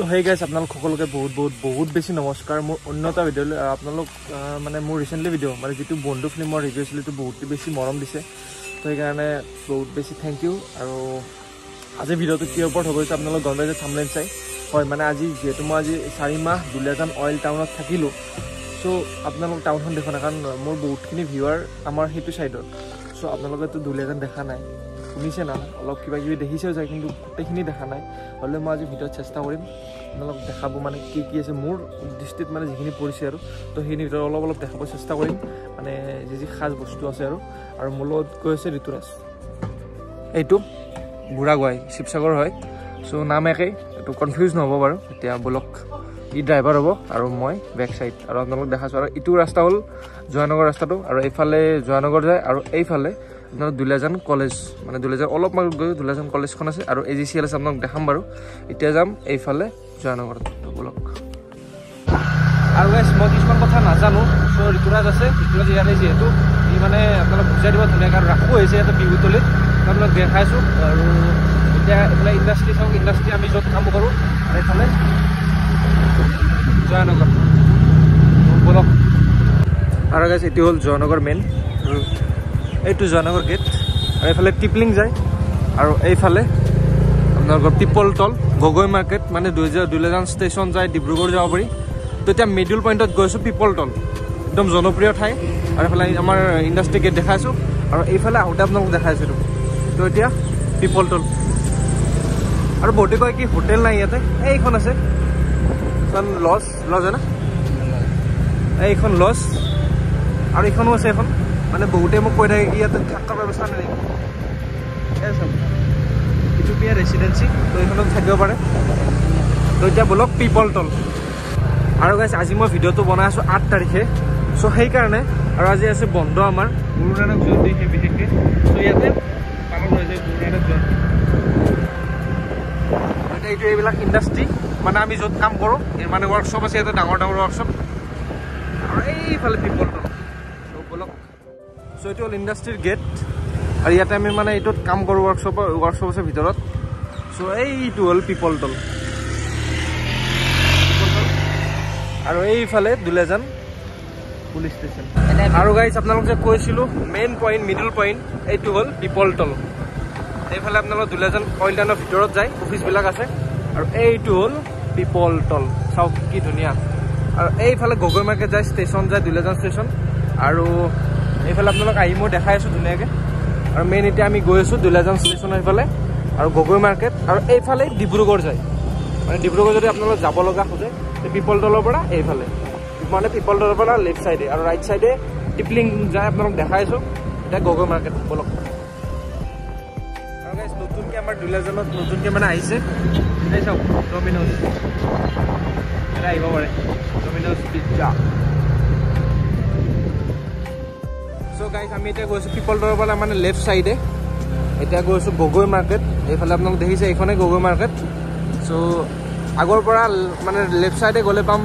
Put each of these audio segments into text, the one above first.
তো সেই গাইছ আপোনালোক সকলোকে বহুত বহুত বহুত বেছি নমস্কাৰ। মোৰ অন্য এটা ভিডিঅ'লৈ আপোনালোক মানে মোৰ ৰিচেণ্টলি ভিডিঅ' মানে যিটো বন্ধু ফিল্মৰ ৰিভিউ আছিলে সেইটো বহুত বেছি মৰম দিছে। তো সেইকাৰণে বহুত বেছি থেংক ইউ আৰু আজি ভিডিঅ'টো কিয় ওপৰত হ'ব হৈছে আপোনালোক গম পাই যে থামলেন চাই। হয় মানে আজি যিহেতু মই আজি চাৰি মাহ দুলীয়াজান অইল টাউনত থাকিলোঁ। চ' আপোনালোক টাউনখন দেখা নাই কাৰণ মোৰ বহুতখিনি ভিউৱাৰ আমাৰ সেইটো ছাইডত চ' আপোনালোকেতো দুলীয়াজান দেখা নাই। শুনিছে না? অলপ কিবা কিবি দেখিছেও যায় কিন্তু গোটেইখিনি দেখা নাই। হ'লেও মই আজি ভিডিঅ'ত চেষ্টা কৰিম। আপোনালোক দেখাব মানে কি কি আছে মোৰ দৃষ্টিত মানে যিখিনি পৰিছে আৰু। তো সেইখিনি ভিতৰত অলপ অলপ দেখাব চেষ্টা কৰিম। মানে যি যি সাজ বস্তু আছে আৰু। আৰু মোৰ লগত গৈ আছে ঋতুৰাজ। এইটো বুঢ়াগোৱাই শিৱসাগৰ হয়। চ' নাম একেই এইটো কনফিউজ নহ'ব বাৰু। এতিয়া বলক ই ড্ৰাইভাৰ হ'ব আৰু মই বেক চাইড আৰু আপোনালোক দেখাছোঁ আৰু ইটো ৰাস্তা হ'ল জয়ানগৰ ৰাস্তাটো। আৰু এইফালে জয়ানগৰ যায় আৰু এইফালে আপোনাৰ দুলীয়াজান কলেজ মানে দুলীয়াজান অলপ মানত গৈ দুলীয়াজান কলেজখন আছে আৰু এ জি চি এল আছে আপোনাক দেখাম বাৰু। এতিয়া যাম এইফালে জয়ানগৰত বলক। আৰু গাইছ মই কিছুমান কথা নাজানো চ' ঋতুৰাজ আছে ঋতুৰাজ ইয়াতে যিহেতু ই মানে আপোনালোক বুজাই দিব ধুনীয়াকৈ আৰু ৰাখোঁ হৈছে ইয়াতে বিহুতলিত আপোনালোক দেখাইছোঁ আৰু এতিয়া এইফালে ইণ্ডাষ্ট্ৰি চাওক ইণ্ডাষ্ট্ৰি আমি য'ত কাম কৰোঁ আৰু এইফালে জয়ানগৰ। বলক। আৰু গাইছ এইটো হ'ল জয়ানগৰ মেইন এইটো জয়ানগৰ গেট আৰু এইফালে টিপলিং যায় আৰু এইফালে আপোনালোকৰ পিপলতল গগৈ মাৰ্কেট মানে দুলীয়াজান ষ্টেচন যায় ডিব্ৰুগড় যাব পাৰি। তো এতিয়া মিডিল পইণ্টত গৈছোঁ পিপলতল একদম জনপ্ৰিয় ঠাই আৰু এইফালে আমাৰ ইণ্ডাষ্ট্ৰি গেট দেখাইছোঁ আৰু এইফালে আহোঁতে আপোনালোক দেখাইছোঁ এইটো। তো এতিয়া পিপলতল আৰু বহুতে কয় কি হোটেল নাই ইয়াতে? এইখন আছে। এখন লজ লজ হয় না? এইখন লজ আৰু এইখনো আছে এখন মানে বহুতে মোক কৈ থাকে কি ইয়াতে থকাৰ ব্যৱস্থা নাই ইউটিউবিয়া ৰেচিডেঞ্চি তো এইখনত থাকিব পাৰে। তো এতিয়া বলক পিপলতল আৰু গাইছ আজি মই ভিডিঅ'টো বনাই আছোঁ আঠ তাৰিখে। চ' সেইকাৰণে আৰু আজি আছে বন্ধ আমাৰ। গুৰু নানক জয়ন্তী সেই বিশেষকৈ। চ' ইয়াতে পালন হৈছে গুৰু নানক জয়ন্তী। এতিয়া এইটো এইবিলাক ইণ্ডাষ্ট্ৰি মানে আমি য'ত কাম কৰোঁ মানে ৱৰ্কশ্বপ আছে ইয়াতে ডাঙৰ ডাঙৰ ৱৰ্কশ্বপ আৰু এইফালে পিপলতল চ' বলক চ' এইটো হ'ল ইণ্ডাষ্ট্ৰিৰ গেট আৰু ইয়াতে আমি মানে এইটোত কাম কৰোঁ ৱৰ্কশ্বপৰ ৱৰ্কশ্বপ আছে ভিতৰত। চ' এইটো হ'ল পিপলতল আৰু এইফালে দুলীয়াজান পুলিচ ষ্টেচন আৰু গাইজ আপোনালোক যে কৈছিলোঁ মেইন পইণ্ট মিডল পইণ্ট এইটো হ'ল পিপলতল এইফালে আপোনালোক দুলীয়াজান অইল টাউনৰ ভিতৰত যায় অফিচবিলাক আছে। আৰু এইটো হ'ল পিপলতল চাওক কি ধুনীয়া। আৰু এইফালে গগৈ মাৰ্কেট যায় ষ্টেচন যায় দুলীয়াজান ষ্টেচন আৰু এইফালে আপোনালোক আহি মই দেখাই আছোঁ ধুনীয়াকৈ। আৰু মেইন এতিয়া আমি গৈ আছোঁ দুলীয়াজান ষ্টেচনৰ সেইফালে আৰু গগৈ মাৰ্কেট আৰু এইফালে ডিব্ৰুগড় যায়। মানে ডিব্ৰুগড় যদি আপোনালোক যাব লগা খোজে পিপলতলৰ পৰা এইফালে। মানে পিপলতলৰ পৰা লেফ্ট চাইডে আৰু ৰাইট চাইডে টিপলিং যায় আপোনালোক দেখাইছোঁ এতিয়া গগৈ মাৰ্কেট বলক। আৰু নতুনকৈ আমাৰ দুলীয়াজানত নতুনকৈ মানে আহিছে। চাওক ডমিন'জ আহিব পাৰে। ডমিন'জ পিজ্জা গাইজ আমি এতিয়া গৈছোঁ পিপলতলৰ পৰা মানে লেফ্ট চাইডে এতিয়া গৈছোঁ গগৈ মাৰ্কেট এইফালে আপোনালোক দেখিছে এইখনে গগৈ মাৰ্কেট চ' আগৰ পৰা মানে লেফ্ট চাইডে গ'লে পাম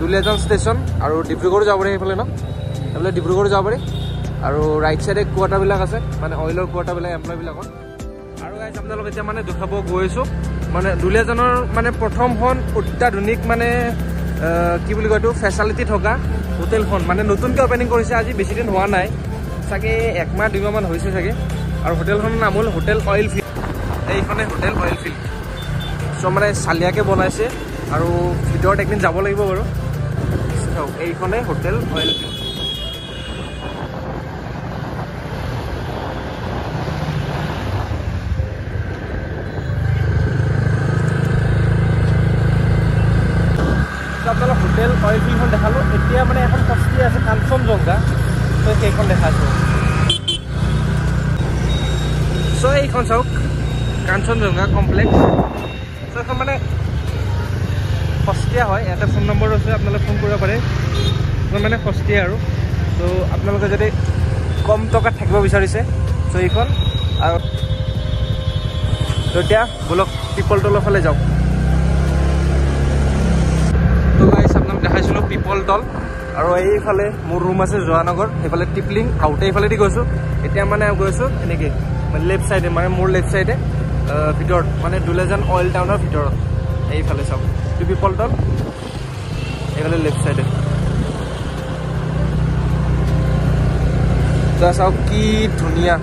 দুলীয়াজান ষ্টেচন আৰু ডিব্ৰুগড় যাব পাৰি সেইফালে ন? সেইফালে ডিব্ৰুগড় যাব পাৰি আৰু ৰাইট চাইডে কোৱাৰ্টাৰবিলাক আছে মানে অইলৰ কোৱাৰ্টাৰবিলাক এমপ্লয়বিলাকৰ আৰু গাইজ আপোনালোক এতিয়া মানে দেখাব গৈছোঁ মানে দুলীয়াজানৰ মানে প্ৰথমখন অত্যাধুনিক মানে কি বুলি কয় এইটো ফেচিলিটি থকা হোটেলখন। মানে নতুনকৈ অ'পেনিং কৰিছে আজি বেছিদিন হোৱা নাই। চাগে একমাহ দুইমাহমান হৈছে চাগে। আৰু হোটেলখনৰ নাম হ'ল হোটেল অইল ফিল্ড। এইখনে হোটেল অইল ফিল্ড। চ' মানে চালিয়াকৈ বনাইছে আৰু ভিতৰত একদিন যাব লাগিব বাৰু। চাওক এইখনে হোটেল অইল ফিল্ড আপোনালোক হোটেল অইল ফিল্ডখন দেখালোঁ এতিয়া মানে এখন সস্তি আছে কাঞ্চনজংঘা ত' সেইখন দেখাইছোঁ চ' এইখন চাওক কাঞ্চনজংঘা কমপ্লেক্স চ' এইখন মানে সস্তীয়া হয় ইয়াতে ফোন নম্বৰ আছে আপোনালোকে ফোন কৰিব পাৰে। মই মানে সস্তীয়া আৰু। ত' আপোনালোকে যদি কম টকাত থাকিব বিচাৰিছে চ' এইখন। আৰু এতিয়া বলক পিপলতলৰ ফালে যাওক। ত' আপোনাক দেখাইছিলোঁ পিপলতল আৰু এইফালে মোৰ ৰুম আছে জয়ানগৰ সেইফালে টিপলিং আহোঁতে এইফালেদি গৈছোঁ। এতিয়া মানে গৈছোঁ এনেকৈ মানে লেফ্ট চাইডে মানে মোৰ লেফ্ট চাইডে ভিতৰত মানে দুলীয়াজান অইল টাউনৰ ভিতৰত এইফালে চাওক। এইটো পিপল তল এইফালে লেফ্ট চাইডে চাওক কি ধুনীয়া।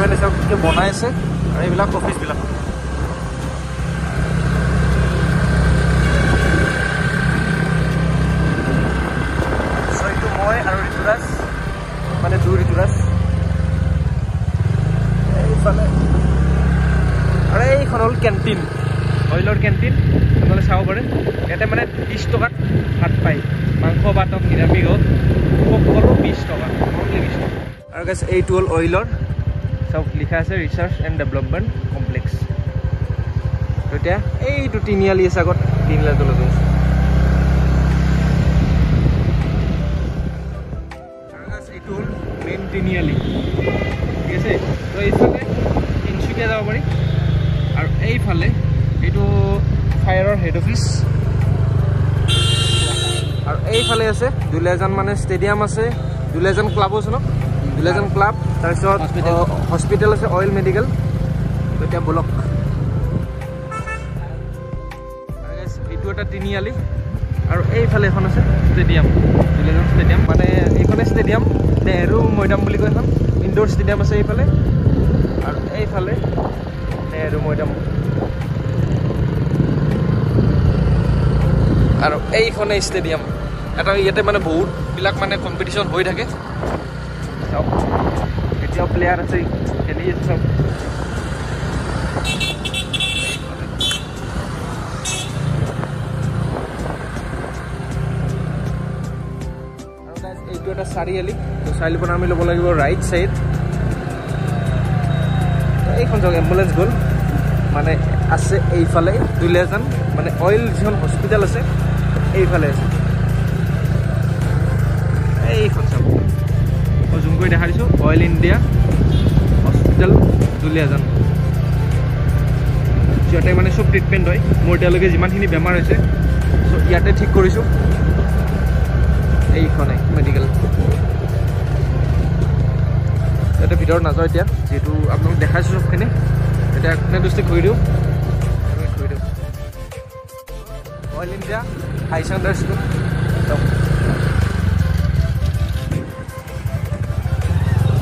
মানে চাওক বনাই আছে আৰু এইবিলাক অফিচবিলাক এইটো মই আৰু ঋতুৰাজ দুই ঋতুৰাজ এইফালে আৰু এইখন হ'ল কেণ্টিন অইলৰ কেণ্টিন আপোনালোকে চাব পাৰে ইয়াতে মানে বিছ টকাত ভাত পায় মাংস হওক নিৰামিষ হওক সকলো বিছ টকা অনলি বিছ টকা আৰু গাছ এইটো হ'ল অইলৰ চব লিখা আছে ৰিচাৰ্চ এণ্ড ডেভেলপমেণ্ট কমপ্লেক্স এতিয়া এইটো তিনিআলি আছে আগত তিনিআলিটো লৈ তিনিআলি ঠিক আছে? তো এইফালে তিনিচুকীয়া যাব পাৰি। আৰু এইফালে এইটো ফায়াৰৰ হেড অফিচ আৰু এইফালে আছে দুলীয়াজান মানে ষ্টেডিয়াম আছে। দুলীয়াজান ক্লাবো আছে ন? দুলীয়াজান ক্লাব তাৰপিছত হস্পিটেল আছে অইল মেডিকেল এতিয়া বলক এইটো এটা তিনিআলি। আৰু এইফালে এখন আছে ষ্টেডিয়াম দুলীয়াজান ষ্টেডিয়াম মানে এইখনে ষ্টেডিয়াম নেহেৰু মৈদাম বুলি কয় এখন ইনডোৰ ষ্টেডিয়াম আছে এইফালে। আৰু এইফালে নেহেৰু মৈদাম। আৰু এইখনে ষ্টেডিয়াম এটা ইয়াতে মানে বহুতবিলাক মানে কম্পিটিশ্যন হৈ থাকে। চাওক এতিয়াও প্লেয়াৰ আছে খেলি আছে চব। চাৰিআলি। তো চাৰিআলিৰ পৰা আমি ল'ব লাগিব ৰাইট চাইড এইখন চাওক এম্বুলেঞ্চ গ'ল। মানে আছে এইফালে দুলীয়াজান মানে অইল যিখন হস্পিটেল আছে এইফালে আছে। এইখন চাব মই জুম কৰি দেখা দিছোঁ। অইল ইণ্ডিয়া হস্পিটেল দুলীয়াজান সিহঁতে মানে চব ট্ৰিটমেণ্ট হয়। মোৰ এতিয়ালৈকে যিমানখিনি বেমাৰ হৈছে চ' ইয়াতে ঠিক কৰিছোঁ। এইখনে মেডিকেল ইয়াতে ভিতৰত নাযাওঁ এতিয়া যিহেতু আপোনালোক দেখাইছোঁ চবখিনি। এতিয়া কোনে দৃষ্টি ঘূৰি দিওঁ। ঘূৰি দিওঁ। Oil India high secondary school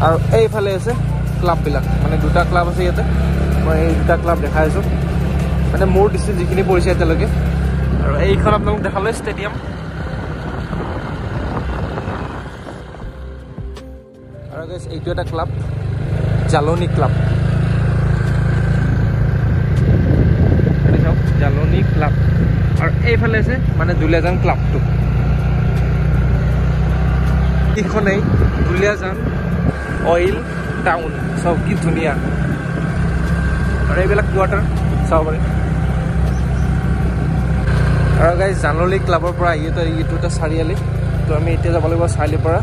আৰু এইফালে আছে ক্লাববিলাক মানে দুটা ক্লাব আছে ইয়াতে। মই এই দুটা ক্লাব দেখাই আছোঁ মানে মোৰ ডিষ্ট্ৰিক্ট যিখিনি পৰিছে এতিয়ালৈকে। আৰু এইখন আপোনালোক দেখালে ষ্টেডিয়াম। আৰু এইটো এটা ক্লাব জালনী ক্লাব। চাওক জালনী ক্লাব। আৰু এইফালে আছে মানে দুলীয়াজান ক্লাবটো। এইখনেই দুলীয়াজান অইল টাউন। চাওক কি ধুনীয়া। আৰু এইবিলাক কোৱাৰ্টাৰ চাব পাৰি। আৰু গাই জানলী ক্লাবৰ পৰা এইটো এইটো এটা চাৰিআলি। তো আমি এতিয়া যাব লাগিব চাৰিআলিৰ পৰা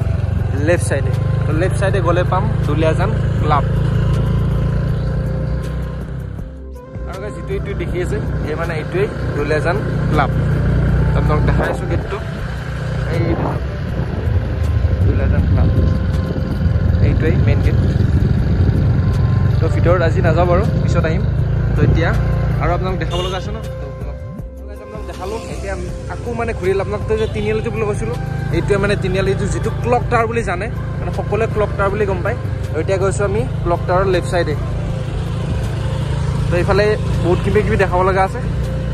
লেফ্ট ছাইডে তো লেফ্ট ছাইডে গ'লে পাম দুলীয়াজান ক্লাব। আৰু যিটো এইটো দেখি আছে সেই মানে এইটোৱেই দুলীয়াজান ক্লাব। আপোনালোক দেখাই আছোঁ গেটটো এইটো দুলীয়াজান ক্লাব। এইটোৱেই মেইন গেট তো ভিতৰত আজি নাযাওঁ বাৰু পিছত আহিম। তো এতিয়া আৰু আপোনালোক দেখাব লগা আছে ন? আপোনালোক দেখালোঁ। এতিয়া আকৌ মানে ঘূৰিল। আপোনাক যে তিনিআলিটো বুলি কৈছিলোঁ। এইটোৱে মানে তিনিআলিটো যিটো ক্লক টাৱাৰ বুলি জানে মানে সকলোৱে ক্লক টাৱাৰ বুলি গম পায়। আৰু এতিয়া গৈছোঁ আমি ক্লক টাৱাৰৰ লেফ্ট ছাইডে তো এইফালে বহুত কিবা কিবি দেখাব লগা আছে।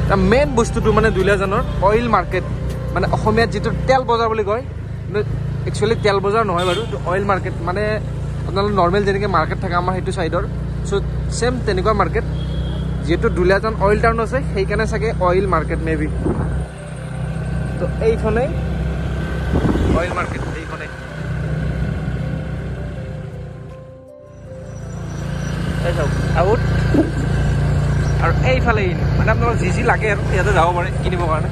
তাৰ মেইন বস্তুটো মানে দুলীয়াজানৰ অইল মাৰ্কেট মানে অসমীয়াত যিটো তেল বজাৰ বুলি কয় একচুৱেলি তেল বজাৰ নহয় বাৰু অইল মাৰ্কেট মানে আপোনালোক নৰ্মেল যেনেকৈ মাৰ্কেট থাকে আমাৰ সেইটো ছাইডৰ চ' ছেম তেনেকুৱা মাৰ্কেট যিহেতু দুলীয়াজান অইল টাউন আছে সেইকাৰণে চাগে অইল মাৰ্কেট মে বি তো এইখনেই অইল মাৰ্কেট এইখনেই চাওক আউট আৰু এইফালে মানে আপোনালোক যি যি লাগে আৰু ইয়াতে যাব পাৰে কিনিবৰ কাৰণে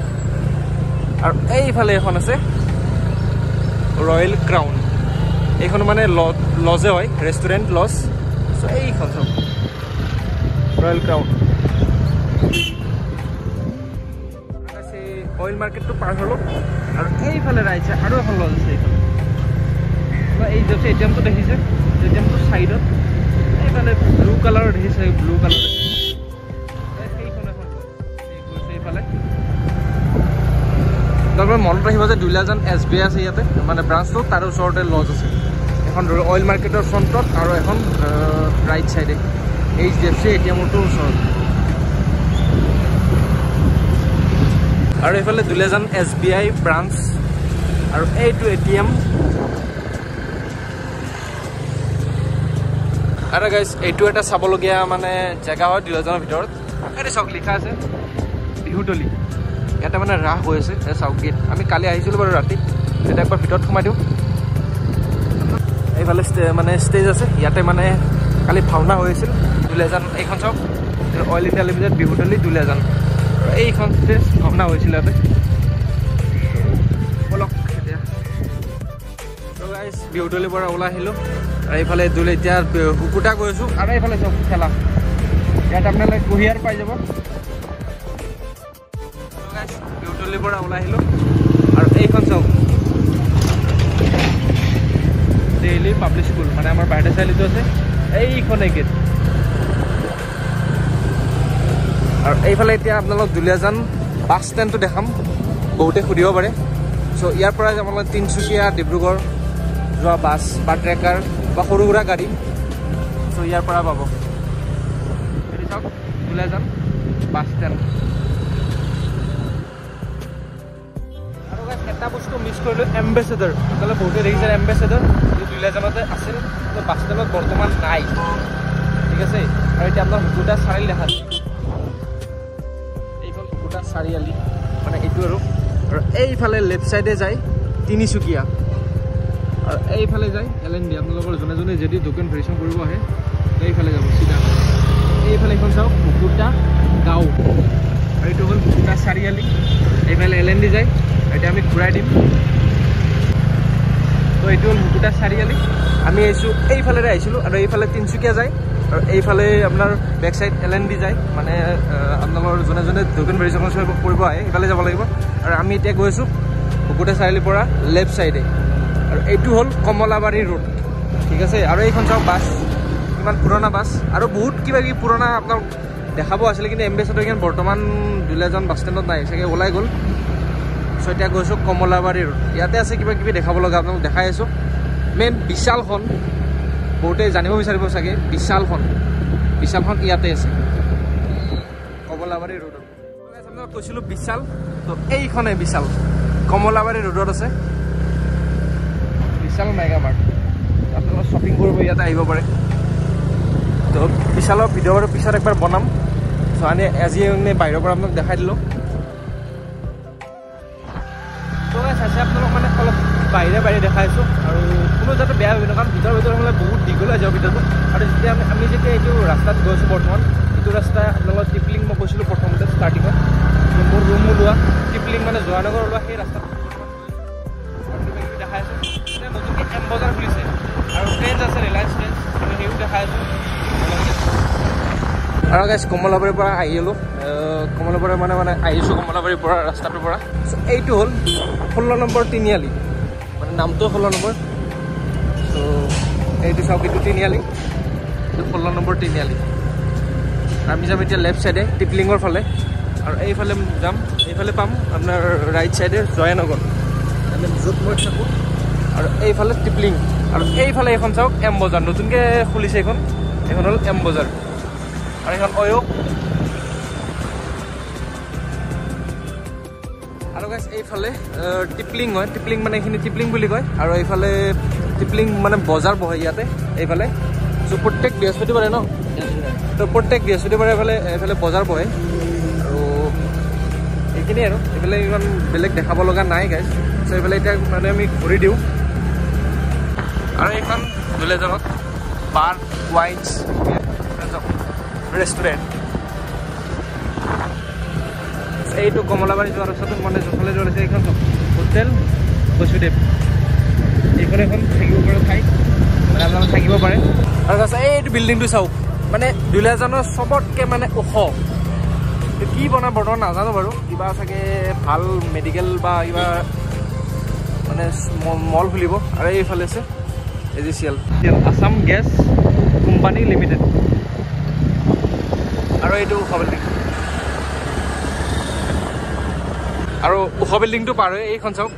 আৰু এইফালে এখন আছে ৰয়েল ক্ৰাউন এইখন মানে লজে হয় ৰেষ্টুৰেণ্ট লজ চ' এইখন চাওক ৰয়েল ক্ৰাউন অইল মার্কেটটো পার হলো। আর এই ফালে রাইছে আরো এখন লজ আছে এইখানে বা এই যে এটিএম তো দেখিছে? এটিএম তো সাইডত এই ফালে ব্লু কালার দেখিছে ব্লু কালার এই কোন এখন এই ফালে তারপর মল রাইবা যে দুলাজন এসবিআই আছে ইয়াতে মানে ব্রাঞ্চ তো ওচৰতে লজ আছে। এখন অইল মাৰ্কেটৰ ফ্ৰন্টত আৰ এখন ৰাইট সাইডে এ এটিএম তো ওচৰত। আৰু এইফালে Duliajan S B I branch আৰু এইটো এ টি এম। আৰু গাইজ এইটো এটা চাবলগীয়া মানে জেগা হয় দুলীয়াজানৰ ভিতৰত। এইটো চাওক লিখা আছে বিহুতলী। ইয়াতে মানে ৰাস হৈ আছে চাওক গেট। আমি কালি আহিছিলোঁ বাৰু ৰাতি। তেতিয়া একবাৰ ভিতৰত সোমাই দিওঁ। এইফালে মানে ষ্টেজ আছে। ইয়াতে মানে কালি ভাওনা হৈ আছিল। দুলীয়াজান এইখন চাওক। Oil India limited Bihutoli Duliajan এইখন ভাওনা হৈছিল ইয়াতে বলক বিহুতলীৰ পৰা ওলাই আহিলোঁ। আৰু এইফালে দুলে এতিয়া শুকুটা গৈ আৰু এইফালে চাওক খেলা। ইয়াত আপোনালোকে কুঁহিয়াৰ পাই যাব। বিহুতলীৰ পৰা ওলাই আহিলোঁ। আৰু এইখন চাওক। ডেইলি পাব্লিক স্কুল মানে আমাৰ বাহিৰা চাৰিআলিটো আছে। এইখনে গেট। আৰু এইফালে এতিয়া আপোনালোক দুলীয়াজান বাছ ষ্টেণ্ডটো দেখাম। বহুতে সুধিব পাৰে। চ' ইয়াৰ পৰা আপোনালোকে তিনিচুকীয়া ডিব্ৰুগড় যোৱা বাছ বা ট্ৰেকাৰ বা সৰু সুৰা গাড়ী। চ' ইয়াৰ পৰা পাব। হেৰি চাওক দুলীয়াজান ষ্টেণ্ড আৰু এটা বস্তু মিছ কৰিলোঁ এম্বেচেডৰ আপোনালোকে বহুতে দেখিছে এম্বেচেডৰ যিটো দুলীয়াজানতে আছিল কিন্তু বাছ ষ্টেণ্ডত বৰ্তমান নাই। ঠিক আছে? আৰু এতিয়া আপোনাৰ শুকুটা চাৰিআলি দেখা শুকুটা চাৰিআলি মানে এইটো আৰু। আৰু এইফালে লেফ্ট ছাইডে যায় তিনিচুকীয়া। আৰু এইফালে যায় এল এন ডি আপোনালোকৰ যোনে যোনে যদি দোকান ভেৰিশ্যন কৰিব আহে এইফালে যাব চিধা। এইফালে এইখন চাওক শুকুটা গাঁও। আৰু এইটো হ'ল শুকুটা চাৰিআলি। এইফালে এল এন ডি যায় এতিয়া আমি ঘূৰাই দিম। তো এইটো হ'ল শুকুটা চাৰিআলি। আমি আহিছোঁ এইফালেৰে আহিছিলোঁ আৰু এইফালে তিনিচুকীয়া যায়। এইফালে আপোনাৰ back side L N D যায় মানে আপোনালোকৰ যোনে যোনে দোকান ভেৰিশ্যন কৰিব আহে সেইফালে যাব লাগিব। আৰু আমি এতিয়া গৈ আছোঁ শুকুটা চাৰিআলিৰ পৰা লেফ্ট চাইডে আৰু এইটো হ'ল কমলাবাৰী ৰোড ঠিক আছে? আৰু এইখন চাওক বাছ। ইমান পুৰণা বাছ। আৰু বহুত কিবা কিবি পুৰণা আপোনাক দেখাব আছিলে কিন্তু এম্বেচাডৰ এইখন বৰ্তমান দুলীয়াজান বাছ ষ্টেণ্ডত নাই চাগে ওলাই গ'ল। চ' এতিয়া গৈছোঁ কমলাবাৰী ৰোড ইয়াতে আছে কিবা কিবি দেখাব লগা আপোনালোক দেখাই আছোঁ। মেইন বিশালখন। বহুতে জানিব বিচাৰিব চাগে বিশালখন। বিশালখন ইয়াতে আছে। কমলাবাৰী ৰোডত। কৈছিলোঁ বিশাল তো এইখনে বিশাল। কমলাবাৰী ৰোডত আছে। Vishal mega mart. আপোনালোকে শ্বপিং কৰিব ইয়াতে আহিব পাৰে। তো বিশালৰ ভিডিঅ' বাৰু পিছত একবাৰ বনাম। চ' আনি আজি এনে বাহিৰৰ পৰা আপোনাক দেখাই দিলোঁ। আপোনালোক মানে অলপ বাহিৰে বাহিৰে দেখাইছোঁ। আৰু কোনো যাতে বেয়া হৈ কাৰণ ভিতৰ ভিতৰত হ'লে বহুত দীঘল হৈ যাব ভিতৰটো। আৰু যেতিয়া আমি আমি যেতিয়া এইটো ৰাস্তাত গৈছোঁ বৰ্তমান এইটো ৰাস্তা আপোনালোকৰ টিপলিং মই গৈছিলোঁ প্ৰথমতে ষ্টাৰ্টিঙত মোৰ ৰুম ওলোৱা। টিপলিং মানে জয়ানগৰ ওলোৱা সেই ৰাস্তাত। আৰু গাইজ কমলাবাৰীৰ পৰা আহি গ'লোঁ। কমলাবাৰী মানে মানে আহিছোঁ কমলাবাৰীৰ পৰা ৰাস্তাটোৰ পৰা। এইটো হ'ল ষোল্ল নম্বৰ তিনিআলি। নামটো ষোল্ল নম্বৰ। চ' এইটো চাওক এইটো তিনিআলি। এইটো ষোল্ল নম্বৰ তিনিআলি। আমি যাম এতিয়া লেফ্ট ছাইডে টিপলিঙৰ ফালে। আৰু এইফালে যাম এইফালে পাম আপোনাৰ ৰাইট ছাইডে জয়ানগৰ। য'ত মই থাকোঁ। আৰু এইফালে টিপলিং। আৰু এইফালে এইখন চাওক এম বজাৰ। নতুনকৈ খুলিছে এইখন। এইখন হ'ল এম বজাৰ। আৰু এইখন অয়ো আৰু গাইছ এইফালে টিপলিং হয়। টিপলিং মানে এইখিনি টিপলিং বুলি কয়। আৰু এইফালে টিপলিং মানে বজাৰ বহে ইয়াতে এইফালে। চ' প্ৰত্যেক বৃহস্পতিবাৰে ন? তো প্ৰত্যেক বৃহস্পতিবাৰে এইফালে এইফালে বজাৰ বহে। আৰু এইখিনিয়ে আৰু। এইফালে ইমান বেলেগ দেখাব লগা নাই গাইছ চ' এইফালে এতিয়া মানে আমি ঘূৰি দিওঁ। আৰু এইখন দুলীয়াজানত বাৰ ৱাইনছ ৰেষ্টুৰেণ্ট এইটো কমলাবাৰী যোৱাৰ ৰাস্তাটো মানে যোনফালে যোৱা আছে এইখন হোটেল বসুদেৱ। এইখন এখন থাকিব পৰা ঠাই। মানে আপোনালোকে থাকিব পাৰে। আৰু আছে এইটো বিল্ডিংটো চাওক। মানে দুলীয়াজানৰ চবতকৈ মানে ওখ। কি বনাই বৰ্তমান নাজানো বাৰু। কিবা চাগে ভাল মেডিকেল বা কিবা মানে মল খুলিব। আৰু এইফালে আছে A G C L Assam gas company limited. আৰু এইটো খাবলৈ আৰু ওখ বিল্ডিংটো পাৰ হৈ এইখন চাওক।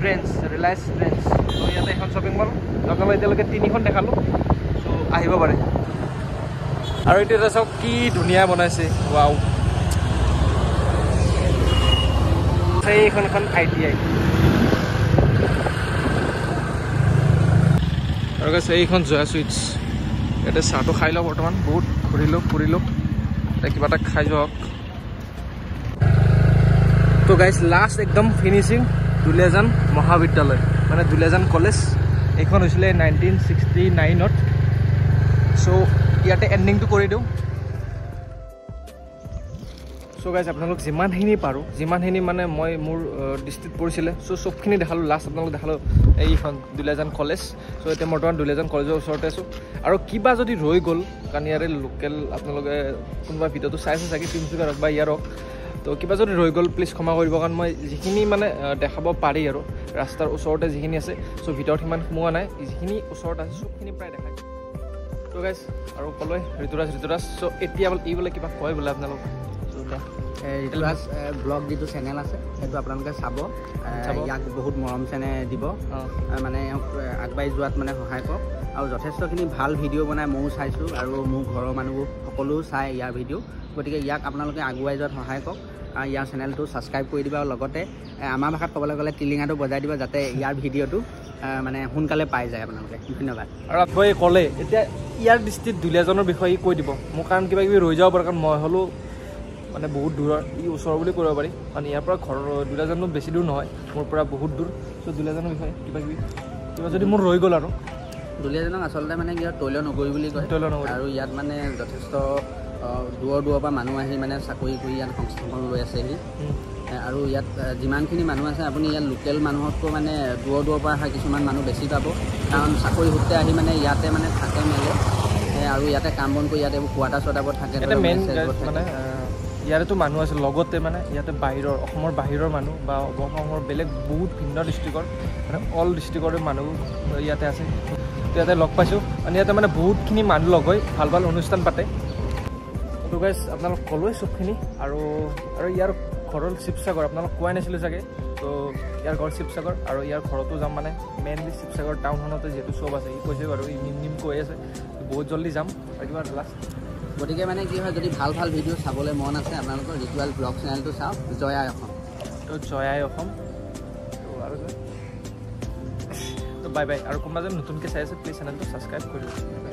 ট্ৰেন্স ৰিলায়েন্স ট্ৰেন্স ত' ইয়াতে এখন শ্বপিং মল আপোনালোকে এতিয়ালৈকে তিনিখন দেখালোঁ। চ' আহিব পাৰে। আৰু এইটো এটা চাওক কি ধুনীয়া বনাইছে। ৱাও এইখন এখন আই টি আই। আৰু কৈছে এইখন জয়া চুইটছ ইয়াতে চাহটো খাই লওঁ বৰ্তমান। বহুত ঘূৰিলোঁ ফুৰিলোঁ এতিয়া কিবা এটা খাই যাওক। তো গাইজ লাষ্ট একদম ফিনিচিং দুলীয়াজান মহাবিদ্যালয় মানে দুলীয়াজান কলেজ এইখন হৈছিলে নাইনটিন ছিক্সটি নাইনত চ' ইয়াতে এণ্ডিংটো কৰি দিওঁ। চ' গাইজ আপোনালোক যিমানখিনি পাৰোঁ যিমানখিনি মানে মই মোৰ দৃষ্টিত পৰিছিলে চ' চবখিনি দেখালোঁ লাষ্ট আপোনালোক দেখালোঁ এইখন দুলীয়াজান কলেজ চ' এতিয়া বৰ্তমান দুলীয়াজান কলেজৰ ওচৰতে আছোঁ। আৰু কিবা যদি ৰৈ গ'ল কাৰণ ইয়াৰে লোকেল আপোনালোকে কোনোবা ভিডিঅ'টো চাইছে চাগে তিনিচুকীয়াৰ হওক বা ইয়াৰ হওক তো কিবা যদি ৰৈ গ'ল প্লিজ ক্ষমা কৰিব কাৰণ মই যিখিনি মানে দেখাব পাৰি আৰু ৰাস্তাৰ ওচৰতে যিখিনি আছে চ' ভিতৰত সিমান সোমোৱা নাই। যিখিনি ওচৰত আছে চবখিনি প্ৰায় দেখাই তো গাইজ আৰু ক'লৈ ঋতুৰাজ ঋতুৰাজ চ' এতিয়া বোলে ই বোলে কিবা কয় বোলে আপোনালোক ঋতুৰাজ ব্লগ যিটো চেনেল আছে সেইটো আপোনালোকে চাব। ইয়াক বহুত মৰম চেনে দিব। মানে আগবাঢ়ি যোৱাত মানে সহায় কৰক। আৰু যথেষ্টখিনি ভাল ভিডিঅ' বনাই ময়ো চাইছোঁ। আৰু মোৰ ঘৰৰ মানুহবোৰ সকলোও চায় ইয়াৰ ভিডিঅ' গতিকে ইয়াক আপোনালোকে আগুৱাই যোৱাত সহায় কৰক। ইয়াৰ চেনেলটো ছাবস্ক্ৰাইব কৰি দিবা আৰু লগতে আমাৰ ভাষাত ক'বলৈ গ'লে টিলিঙাটো বজাই দিবা যাতে ইয়াৰ ভিডিঅ'টো মানে সোনকালে পাই যায় আপোনালোকে। ধন্যবাদ। আৰু আপুনি ক'লে এতিয়া ইয়াৰ দৃষ্টিত দুলীয়াজনৰ বিষয়ে কৈ দিব। মোৰ কাৰণ কিবা কিবি ৰৈ যাব পাৰে কাৰণ মই হ'লেও মানে বহুত দূৰৰ ই ওচৰ বুলি কৰিব পাৰি। কাৰণ ইয়াৰ পৰা ঘৰৰ দুলীয়াজানো বেছি দূৰ নহয় মোৰ পৰা বহুত দূৰ। চ' দুলীয়াজানৰ বিষয়ে কিবা কিবি কিবা যদি মোৰ ৰৈ গ'ল আৰু। দুলীয়াজনক আচলতে মানে কি হয় তৈল নগৰী বুলি কয়। তৈল নগৰী। আৰু ইয়াত মানে যথেষ্ট দূৰৰ দূৰৰ পৰা মানুহ আহি মানে চাকৰি কৰি ইয়াত সংস্থাপন লৈ আছেহি। আৰু ইয়াত যিমানখিনি মানুহ আছে আপুনি ইয়াত লোকেল মানুহতকৈ মানে দূৰৰ দূৰৰ পৰা অহা কিছুমান মানুহ বেছি পাব। কাৰণ চাকৰি সূত্ৰে আহি মানে ইয়াতে মানে থাকে মেলে। আৰু ইয়াতে কাম বন কৰি ইয়াতে কোৱাৰ্টাৰ চোৱাটাৰবোৰ থাকে ইয়াতেতো মানুহ আছে লগতে মানে ইয়াতে বাহিৰৰ অসমৰ বাহিৰৰ মানুহ বা অসমৰ বেলেগ বহুত ভিন্ন ডিষ্ট্ৰিক্টৰ মানে অল ডিষ্ট্ৰিক্টৰে মানুহ ইয়াতে আছে। ইয়াতে লগ পাইছোঁ। আৰু ইয়াতে মানে বহুতখিনি মানুহ লগ হৈ ভাল ভাল অনুষ্ঠান পাতে। তো গাইজ আপোনালোক ক'লোৱে চবখিনি আৰু আৰু ইয়াৰ ঘৰৰ শিৱসাগৰ আপোনালোক কোৱাই নাছিলোঁ চাগে। তো ইয়াৰ ঘৰ শিৱসাগৰ আৰু ইয়াৰ ঘৰতো যাম মানে মেইনলি শিৱসাগৰ টাউনখনতে যিহেতু চব আছে। ই কৈছে বাৰু ই নিম নিম কৈ আছে। বহুত জল্দি যাম। আৰু কিবা লাষ্ট গতিকে মানে কি হয় যদি ভাল ভাল ভিডিঅ' চাবলৈ মন আছে আপোনালোকৰ ৰিচুৱেল ব্লগ চেনেলটো চাওক জয়া অসম। তো জয়াই অসম। তো আৰু তো বাই বাই আৰু কোনোবা যদি নতুনকৈ চাই আছে প্লিজ চেনেলটো ছাবস্ক্ৰাইব কৰি দিব